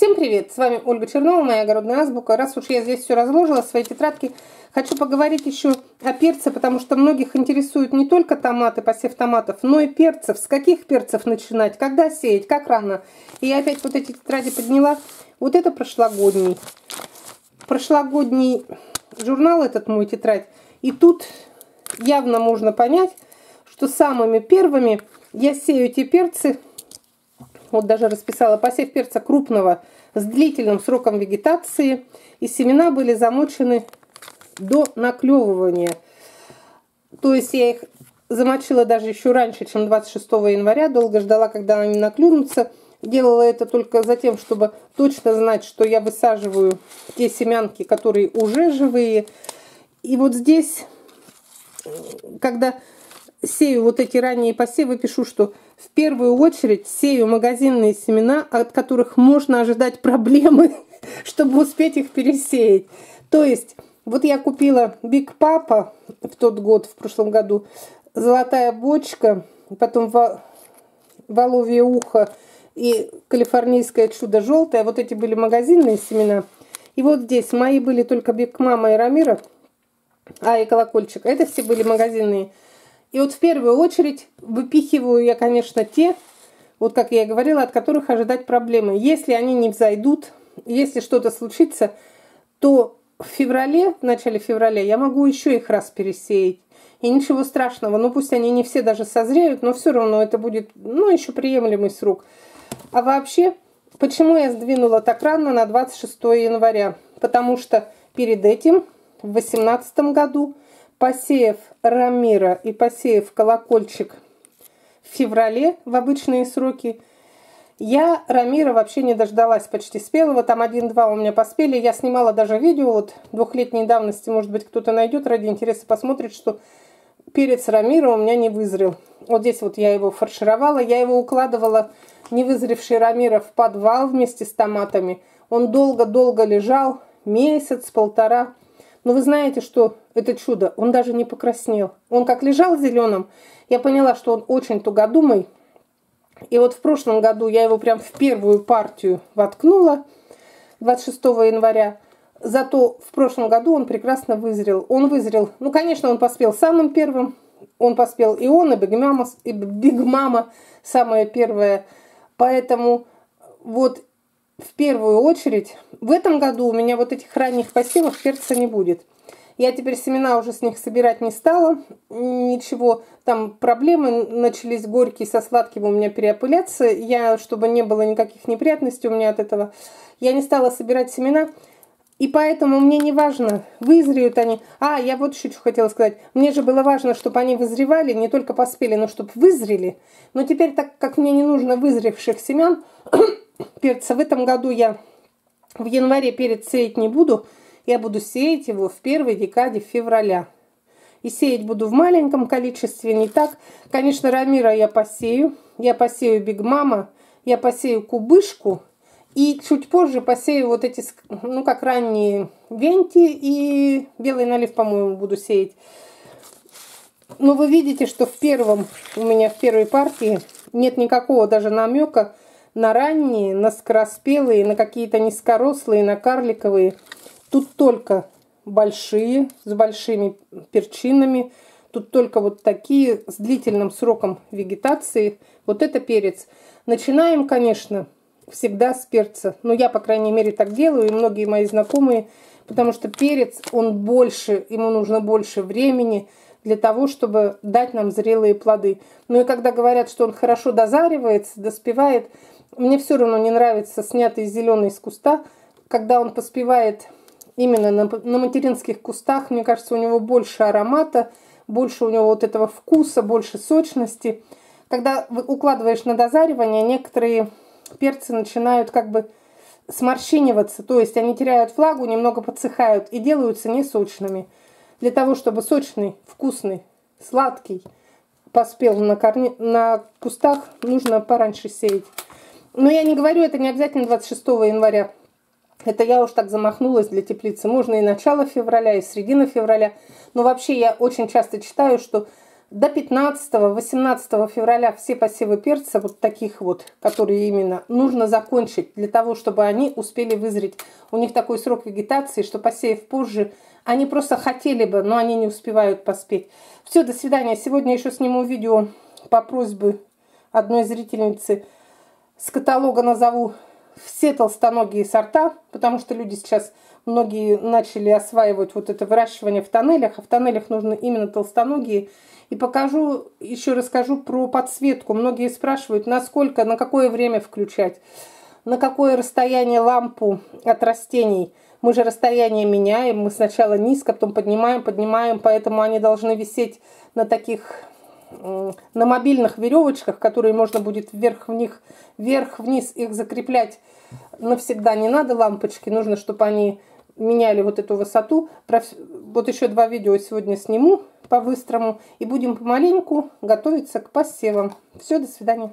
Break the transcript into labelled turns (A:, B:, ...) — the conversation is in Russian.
A: Всем привет! С вами Ольга Чернова, моя огородная азбука. Раз уж я здесь все разложила, свои тетрадки, хочу поговорить еще о перце, потому что многих интересуют не только томаты, посев томатов, но и перцев. С каких перцев начинать, когда сеять, как рано. И я опять вот эти тетради подняла. Вот это прошлогодний. Прошлогодний журнал этот мой тетрадь. И тут явно можно понять, что самыми первыми я сею эти перцы вот даже расписала посев перца крупного с длительным сроком вегетации. И семена были замочены до наклевывания. То есть я их замочила даже еще раньше, чем 26 января. Долго ждала, когда они наклюнутся. Делала это только за тем, чтобы точно знать, что я высаживаю те семянки, которые уже живые. И вот здесь, когда сею вот эти ранние посевы, пишу, что в первую очередь сею магазинные семена, от которых можно ожидать проблемы, чтобы успеть их пересеять. То есть, вот я купила Биг Папа в тот год, в прошлом году, золотая бочка, потом воловье ухо и калифорнийское чудо желтое. Вот эти были магазинные семена. И вот здесь мои были только Биг Мама и Рамиро, а и колокольчик. Это все были магазинные и вот в первую очередь выпихиваю я, конечно, те, вот как я и говорила, от которых ожидать проблемы. Если они не взойдут, если что-то случится, то в феврале, в начале февраля, я могу еще их раз пересеять. И ничего страшного, ну пусть они не все даже созреют, но все равно это будет, ну, еще приемлемый срок. А вообще, почему я сдвинула так рано на 26 января? Потому что перед этим, в 2018 году, посеяв рамира и посеяв колокольчик в феврале в обычные сроки, я рамира вообще не дождалась почти спелого. Там один-два у меня поспели. Я снимала даже видео вот двухлетней давности. Может быть, кто-то найдет ради интереса, посмотрит, что перец рамира у меня не вызрел. Вот здесь вот я его фаршировала. Я его укладывала, не вызревший рамира, в подвал вместе с томатами. Он долго-долго лежал, месяц, полтора. Но вы знаете, что это чудо, он даже не покраснел. Он как лежал зеленым, я поняла, что он очень тугодумый. И вот в прошлом году я его прям в первую партию воткнула 26 января. Зато в прошлом году он прекрасно вызрел. Он вызрел, ну, конечно, он поспел самым первым. Он поспел и он, и Биг Мама, и Биг Мама самая первая. Поэтому вот в первую очередь, в этом году у меня вот этих ранних посевов перца не будет. Я теперь семена уже с них собирать не стала, ничего, там проблемы начались горькие со сладким у меня переопыляться. Я, чтобы не было никаких неприятностей у меня от этого, я не стала собирать семена. И поэтому мне не важно, вызреют они. А, я вот еще что хотела сказать. Мне же было важно, чтобы они вызревали, не только поспели, но чтобы вызрели. Но теперь, так как мне не нужно вызревших семян, перца. В этом году я в январе перец сеять не буду. Я буду сеять его в первой декаде февраля. И сеять буду в маленьком количестве, не так. Конечно, рамира я посею. Я посею бигмама, я посею кубышку. И чуть позже посею вот эти, ну как ранние венти и белый налив, по-моему, буду сеять. Но вы видите, что в первом, у меня в первой партии нет никакого даже намека на ранние, на скороспелые, на какие-то низкорослые, на карликовые. Тут только большие, с большими перчинами. Тут только вот такие с длительным сроком вегетации. Вот это перец. Начинаем, конечно, всегда с перца. Ну, я, по крайней мере, так делаю, и многие мои знакомые. Потому что перец, он больше, ему нужно больше времени для того, чтобы дать нам зрелые плоды. Ну и когда говорят, что он хорошо дозаривается, доспевает, мне все равно не нравится снятый зеленый из куста, когда он поспевает именно на, на материнских кустах. Мне кажется, у него больше аромата, больше у него вот этого вкуса, больше сочности. Когда укладываешь на дозаривание, некоторые перцы начинают как бы сморщиниваться, то есть они теряют влагу, немного подсыхают и делаются несочными. Для того, чтобы сочный, вкусный, сладкий поспел на, корне, на кустах, нужно пораньше сеять. Но я не говорю, это не обязательно 26 января. Это я уж так замахнулась для теплицы. Можно и начало февраля, и середина февраля. Но вообще я очень часто читаю, что до 15-18 февраля все посевы перца, вот таких вот, которые именно, нужно закончить для того, чтобы они успели вызреть. У них такой срок вегетации, что посеяв позже, они просто хотели бы, но они не успевают поспеть. Все, до свидания. Сегодня еще сниму видео по просьбе одной зрительницы с каталога назову все толстоногие сорта, потому что люди сейчас многие начали осваивать вот это выращивание в тоннелях, а в тоннелях нужны именно толстоногие. И покажу, еще расскажу про подсветку. Многие спрашивают, насколько, на какое время включать, на какое расстояние лампу от растений. Мы же расстояние меняем, мы сначала низко, потом поднимаем, поднимаем, поэтому они должны висеть на таких на мобильных веревочках, которые можно будет вверх-вниз вверх-вниз их закреплять навсегда не надо лампочки, нужно, чтобы они меняли вот эту высоту. Вот еще два видео сегодня сниму по-быстрому и будем помаленьку готовиться к посевам. Все, до свидания.